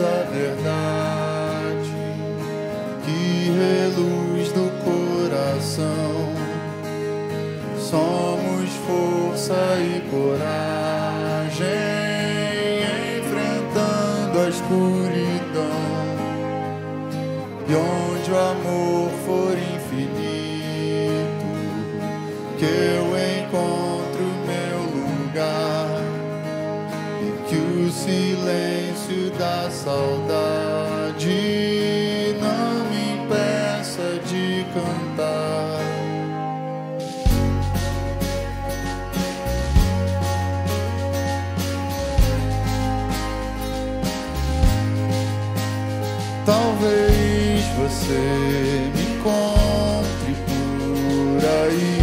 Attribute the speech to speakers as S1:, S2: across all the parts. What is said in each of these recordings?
S1: a verdade que reluz no coração. Somos força e coragem enfrentando a escuridão. E onde o amor for infinito, que eu o silêncio da saudade não me impeça de cantar. Talvez você me encontre por aí.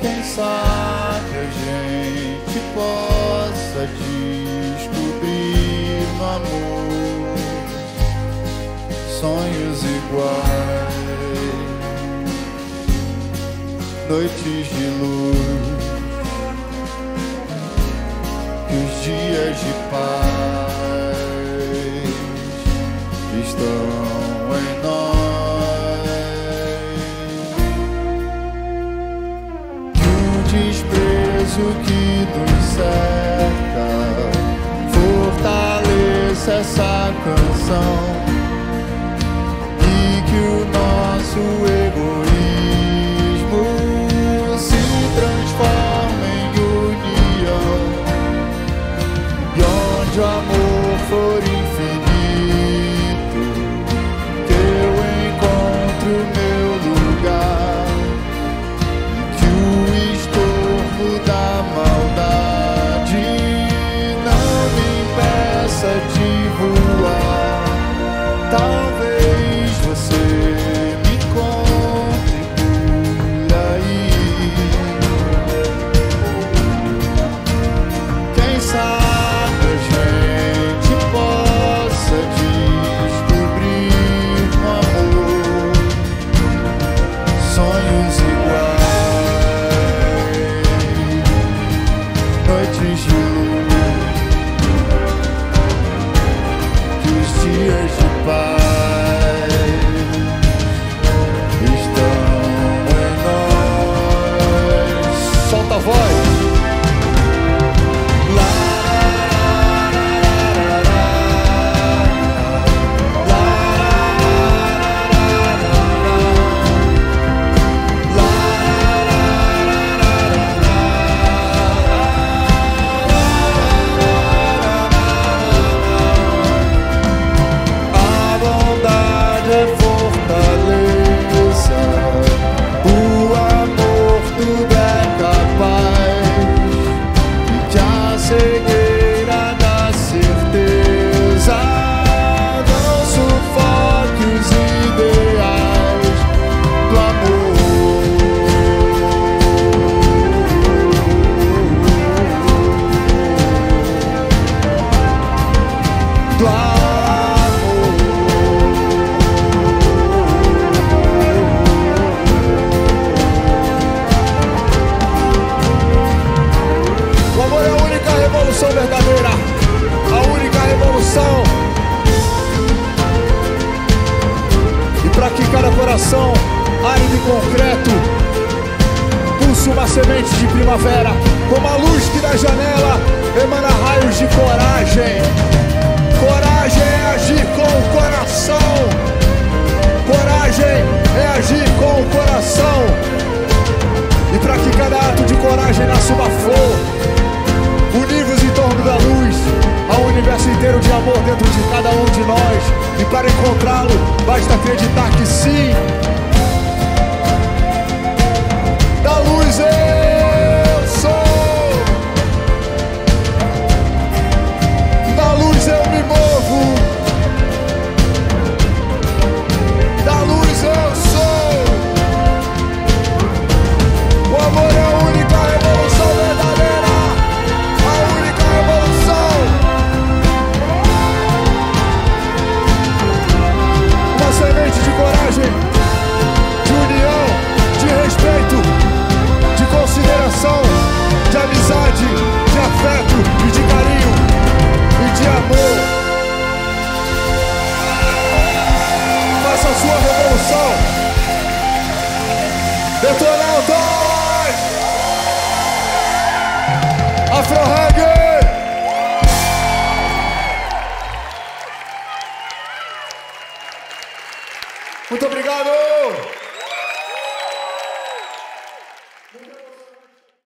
S1: Quem sabe gente possa descobrir no amor sonhos iguais, noites de luz que os dias de paz estão em nós. Que
S2: o que nos cerca. Fortaleça essa canção primavera, como a luz que da janela emana raios de coragem. Coragem é agir com o coração. Coragem é agir com o coração. E para que cada ato de coragem nasça uma flor, univos em torno da luz, há um universo inteiro de amor dentro de cada um de nós. E para encontrá-lo, basta acreditar que sim.